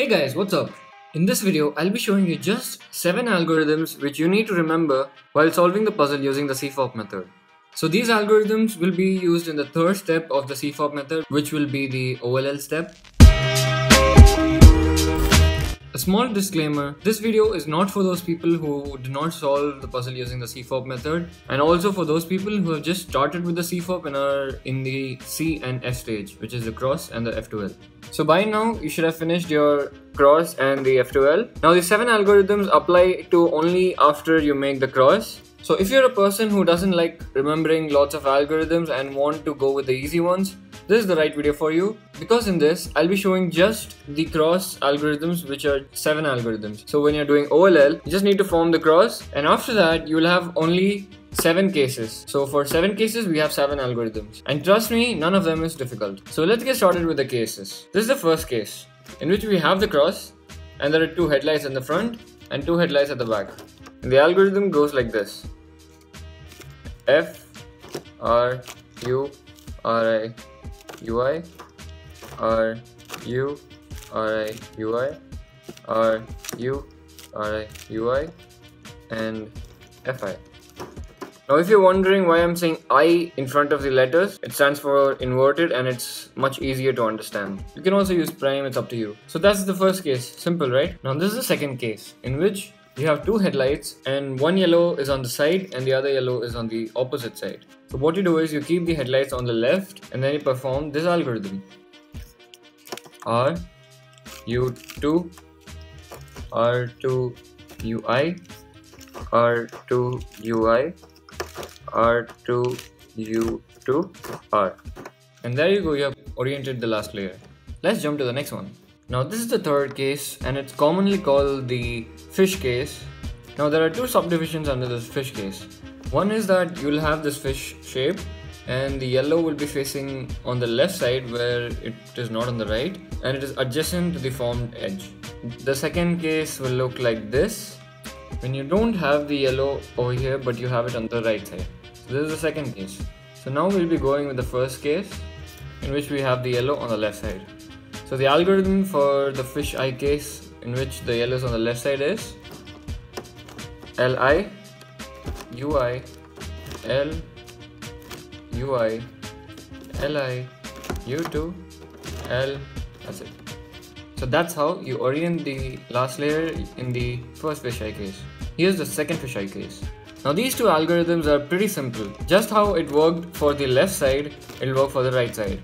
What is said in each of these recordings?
Hey guys, what's up? In this video, I'll be showing you just 7 algorithms which you need to remember while solving the puzzle using the CFOP method. So these algorithms will be used in the third step of the CFOP method which will be the OLL step. Small disclaimer, this video is not for those people who do not solve the puzzle using the CFOP method and also for those people who have just started with the CFOP and are in the C and F stage which is the cross and the F2L. So by now you should have finished your cross and the F2L. Now the 7 algorithms apply to only after you make the cross so if you're a person who doesn't like remembering lots of algorithms and want to go with the easy ones, this is the right video for you because in this I'll be showing just the cross algorithms which are 7 algorithms. So when you're doing OLL, you just need to form the cross and after that you will have only 7 cases. So for 7 cases we have 7 algorithms. And trust me, none of them is difficult. So let's get started with the cases. This is the first case in which we have the cross and there are two headlights in the front and two headlights at the back. And the algorithm goes like this F R U R I U I R U R I U I R U R I U I and F I. Now if you're wondering why I'm saying I in front of the letters, it stands for inverted and it's much easier to understand. You can also use prime, it's up to you. So that's the first case, simple right? Now this is the second case in which you have two headlights and one yellow is on the side and the other yellow is on the opposite side. So what you do is you keep the headlights on the left and then you perform this algorithm. R U2 R2 UI R2 UI R2 U2 R and there you go you have oriented the last layer. Let's jump to the next one. Now this is the third case and it's commonly called the fish case. Now there are two subdivisions under this fish case. One is that you'll have this fish shape and the yellow will be facing on the left side where it is not on the right and it is adjacent to the formed edge. The second case will look like this when you don't have the yellow over here but you have it on the right side. So this is the second case. So now we'll be going with the first case in which we have the yellow on the left side. So the algorithm for the fish eye case in which the yellow is on the left side is Li Ui L Ui Li U2 L that's it. So that's how you orient the last layer in the first fisheye case. Here's the second fisheye case. Now these two algorithms are pretty simple. Just how it worked for the left side, it'll work for the right side.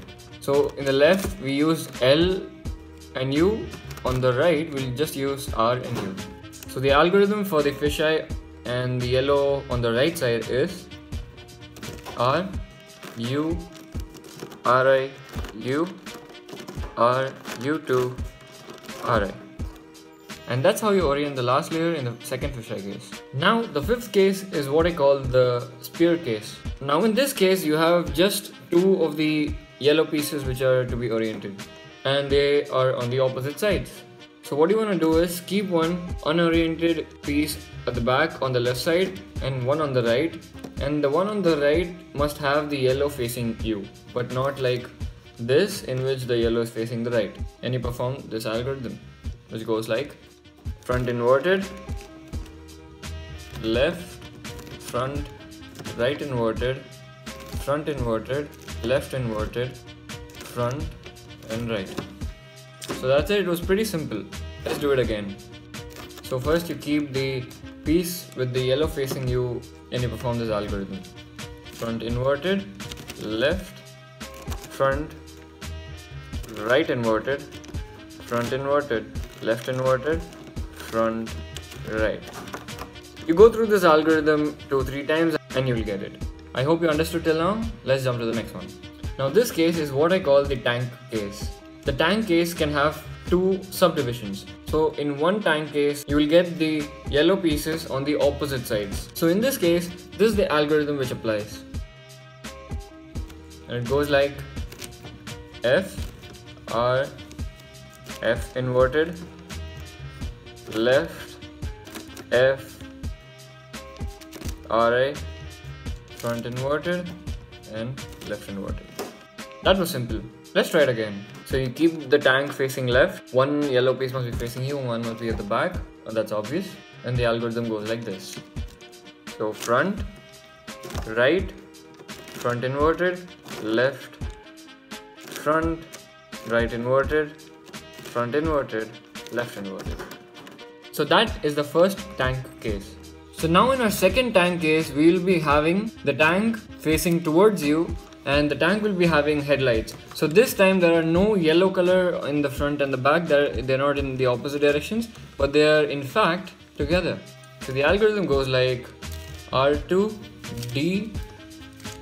So in the left we use L and U, on the right we'll just use R and U. So the algorithm for the fisheye and the yellow on the right side is R U R I U R U2 R I. And that's how you orient the last layer in the second fisheye case. Now the fifth case is what I call the spear case. Now in this case you have just two of the yellow pieces which are to be oriented. And they are on the opposite sides. So what you want to do is keep one unoriented piece at the back on the left side and one on the right. And the one on the right must have the yellow facing you but not like this in which the yellow is facing the right. And you perform this algorithm which goes like front inverted left front right inverted front inverted left inverted, front and right. So that's it, it was pretty simple. Let's do it again. So first you keep the piece with the yellow facing you and you perform this algorithm. Front inverted, left, front, right inverted, front inverted, left inverted, front, right. You go through this algorithm two, three times and you'll get it. I hope you understood till now. Let's jump to the next one. Now this case is what I call the tank case. The tank case can have two subdivisions. So in one tank case, you will get the yellow pieces on the opposite sides. So in this case, this is the algorithm which applies. And it goes like F R F inverted left F R I front inverted and left inverted. That was simple. Let's try it again. So you keep the tank facing left, one yellow piece must be facing you, one must be at the back, uh, that's obvious. And the algorithm goes like this. So front, right, front inverted, left, front, right inverted, front inverted, left inverted. So that is the first tank case. So now in our second tank case, we will be having the tank facing towards you and the tank will be having headlights. So this time there are no yellow color in the front and the back, they're, they're not in the opposite directions, but they are in fact together. So the algorithm goes like R2, D,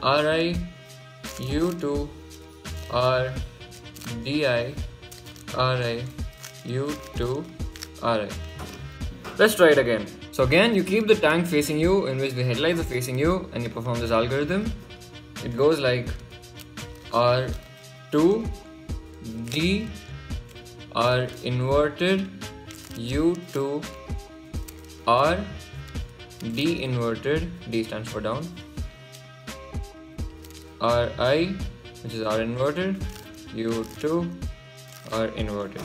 RI, U2, R, DI, RI, U2, RI. Let's try it again. So again, you keep the tank facing you in which the headlights are facing you and you perform this algorithm. It goes like R2, D, R inverted, U2, R, D inverted, D stands for down, RI, which is R inverted, U2, R inverted.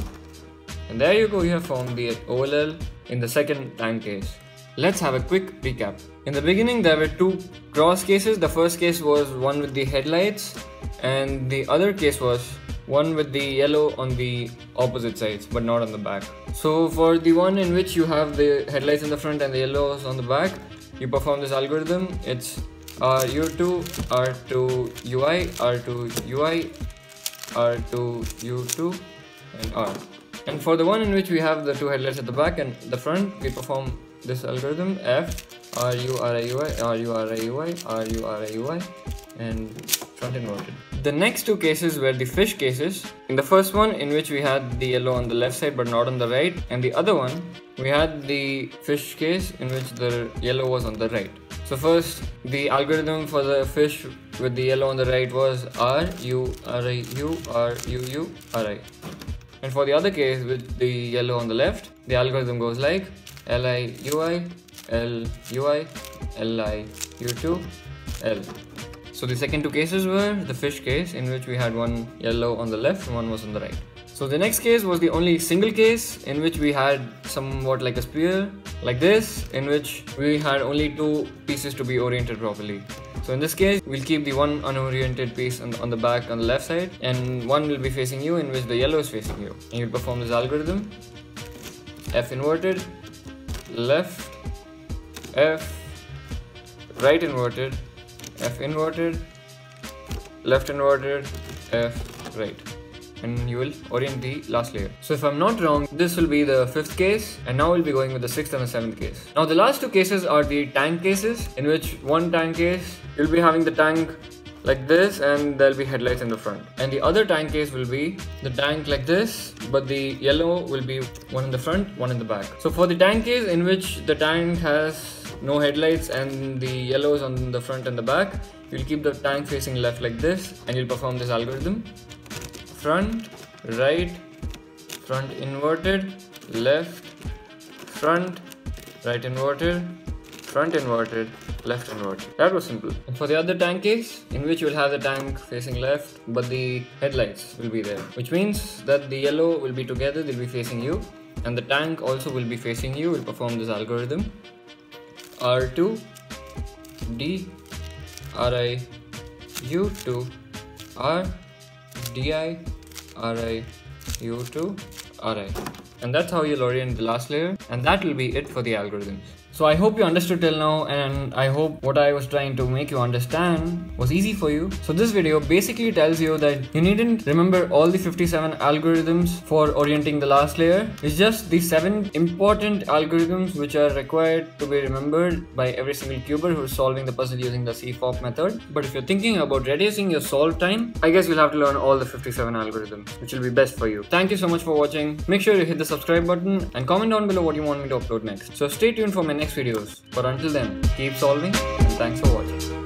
And there you go, you have formed the OLL in the second tank case. Let's have a quick recap. In the beginning, there were two cross cases. The first case was one with the headlights, and the other case was one with the yellow on the opposite sides, but not on the back. So, for the one in which you have the headlights in the front and the yellows on the back, you perform this algorithm. It's R2, R2 UI, R2 UI, R2 U2, and R. And for the one in which we have the two headlights at the back and the front, we perform this algorithm F R U R I U I R U R I U I R U R I U I and front inverted. The next two cases were the fish cases. In the first one, in which we had the yellow on the left side but not on the right, and the other one, we had the fish case in which the yellow was on the right. So first, the algorithm for the fish with the yellow on the right was R U R I U R U U R I. And for the other case with the yellow on the left, the algorithm goes like Li Ui, L Ui, Li U2, L. So the second two cases were the fish case in which we had one yellow on the left and one was on the right. So the next case was the only single case in which we had somewhat like a spear like this in which we had only two pieces to be oriented properly. So in this case, we'll keep the one unoriented piece on the, on the back on the left side and one will be facing you in which the yellow is facing you. And you'll perform this algorithm. F inverted, left, F, right inverted, F inverted, left inverted, F right and you will orient the last layer. So if I'm not wrong, this will be the fifth case and now we'll be going with the sixth and the seventh case. Now the last two cases are the tank cases in which one tank case, you'll be having the tank like this and there'll be headlights in the front and the other tank case will be the tank like this but the yellow will be one in the front one in the back so for the tank case in which the tank has no headlights and the yellows on the front and the back you'll keep the tank facing left like this and you'll perform this algorithm front, right, front inverted, left, front, right inverted, front inverted, left inverted. That was simple. And for the other tank case, in which you will have the tank facing left, but the headlights will be there, which means that the yellow will be together, they'll be facing you, and the tank also will be facing you, will perform this algorithm. R2, D, RI, U2, R, di, ri, u2, ri. And that's how you'll orient the last layer. And that will be it for the algorithms. So I hope you understood till now and I hope what I was trying to make you understand was easy for you. So this video basically tells you that you needn't remember all the 57 algorithms for orienting the last layer. It's just the 7 important algorithms which are required to be remembered by every single cuber who's solving the puzzle using the CFOP method. But if you're thinking about reducing your solve time, I guess you'll have to learn all the 57 algorithms, which will be best for you. Thank you so much for watching. Make sure you hit the subscribe button and comment down below what you want me to upload next. So stay tuned for my next videos. But until then, keep solving and thanks for watching.